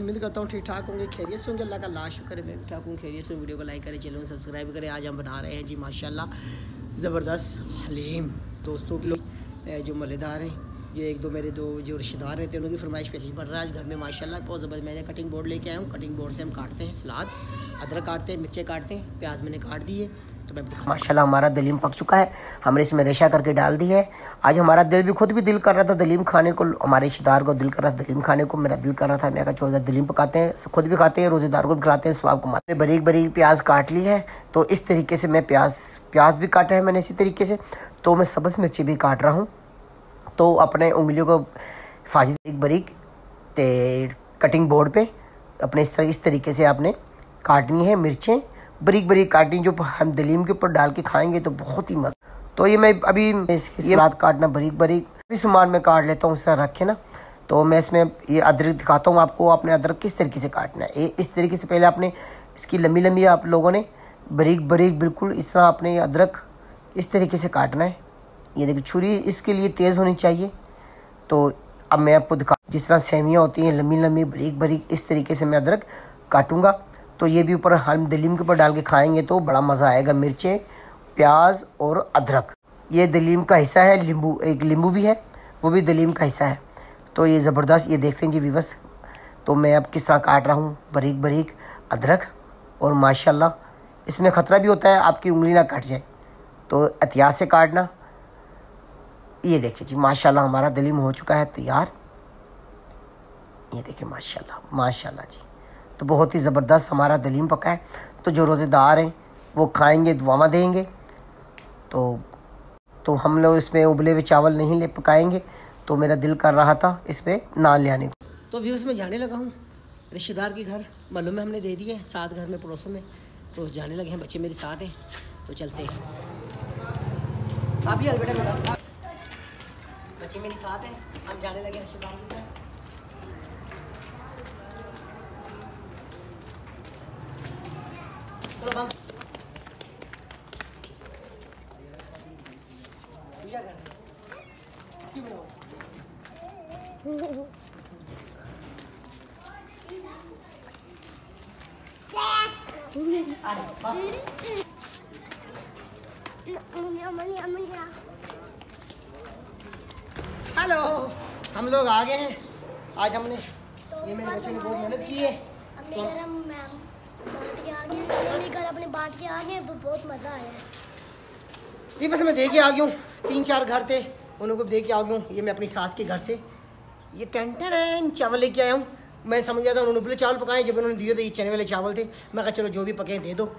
उम्मीद करता हूँ ठीक ठाक होंगे, खैरियत से होंगे। अल्लाह का लाश शुक्र है, मैं भी ठाक हूँ। खैरियत से वीडियो को लाइक करें, चैनल सब्सक्राइब करें। आज हम बना रहे हैं जी, माशाल्लाह, ज़बरदस्त हलीम। दोस्तों के लोग जो मलेदार हैं, ये एक दो मेरे दो जो रिश्तेदार रहते हैं, उनकी फरमाइश पे नहीं बन रहा है। आज घर में माशाल्लाह बहुत ज़बरदस्त, मैंने कटिंग बोर्ड लेके आया हूँ। कटिंग बोर्ड से हम काटते हैं सलाद, अदरक काटते हैं, मिर्चें काटते हैं, प्याज मैंने काट दिए। तो माशाल्लाह, हमारा दलीम पक चुका है। हमने इसमें रेशा करके डाल दी है। आज हमारा दिल भी खुद भी दिल कर रहा था दलीम खाने को। हमारे रिश्तेदार को दिल कर रहा था दलीम खाने को। मेरा दिल कर रहा था मैं कहा छोटा दलीम पकाते हैं खुद भी खाते हैं, रोज़ेदार को भी खिलाते हैं, स्वाब को मारते बरीक बरीक प्याज काट ली है तो इस तरीके से मैं प्याज प्याज भी काटा है मैंने इसी तरीके से। तो मैं सब्ज़ मिर्ची भी काट रहा हूँ। तो अपने उंगलियों को फाजिल बारीक कटिंग बोर्ड पे अपने इस तरह, इस तरीके से आपने काटनी है मिर्चें। बरीक बरीक काटनी जो हम दलीम के ऊपर डाल के खाएँगे तो बहुत ही मज़ा तो ये मैं अभी इसकी बात काटना बरीक बरीक भी सामान में काट लेता हूँ इस तरह रखे ना। तो मैं इसमें ये अदरक दिखाता हूँ आपको आपने अदरक किस तरीके से काटना है। इस तरीके से पहले आपने इसकी लंबी लंबी आप लोगों ने बरीक बरीक बिल्कुल इस तरह आपने अदरक इस तरीके से काटना है। ये देखिए छुरी इसके लिए तेज़ होनी चाहिए। तो अब मैं आपको दिखा जिस तरह सेवियाँ होती हैं लंबी लंबी बरीक बरीक इस तरीके से मैं अदरक काटूँगा। तो ये भी ऊपर हम दलीम के ऊपर डाल के खाएँगे तो बड़ा मज़ा आएगा मिर्चें, प्याज और अदरक। ये दलीम का हिस्सा है, नींबू, एक नींबू भी है, वो भी दलीम का हिस्सा है। तो ये ज़बरदस्त, ये देखते हैं जी विवस तो मैं अब किस तरह काट रहा हूँ, बरीक बरीक अदरक और माशाल्लाह, इसमें ख़तरा भी होता है आपकी उंगली ना कट जाए। तो एहतियात से काटना। ये देखिए जी, माशाल्लाह हमारा दलीम हो चुका है तैयार। ये देखिए माशाल्लाह माशाल्लाह जी। तो बहुत ही ज़बरदस्त हमारा दलीम पका है। तो जो रोज़ेदार हैं, वो खाएँगे दुआमा देंगे। तो तो हम लोग इसमें उबले हुए चावल नहीं ले पकाएँगे। तो मेरा दिल कर रहा था इसमें नान ले आने को। तो व्यूज़ में जाने लगा हूँ। रिश्तेदार के घर, मालूम है हमने दे दिए सात घर में पड़ोसों में। तो जाने लगे हैं, बच्चे मेरे साथ हैं। तो चलते हैं। आप ही बेटा बच्चे मेरे साथ हैं, हम जाने लगे रिश्तेदार के घर। चलो हेलो हम लोग आ गए हैं। आज हमने ये मेरे बच्चों ने बहुत मेहनत की है। तो तो बहुत मज़ा आया ये बस मैं दे के आ गया हूँ। तीन चार घर थे उन को दे के आ गया ये मैं अपनी सास के घर से। ये टेंटन चावल लेके आया हूँ। मैं समझ गया था, उन्होंने उपले चावल पकाए। जब उन्होंने दिए थे, ये चने वाले चावल थे। मैं कहा, चलो, जो भी पके, दे दो।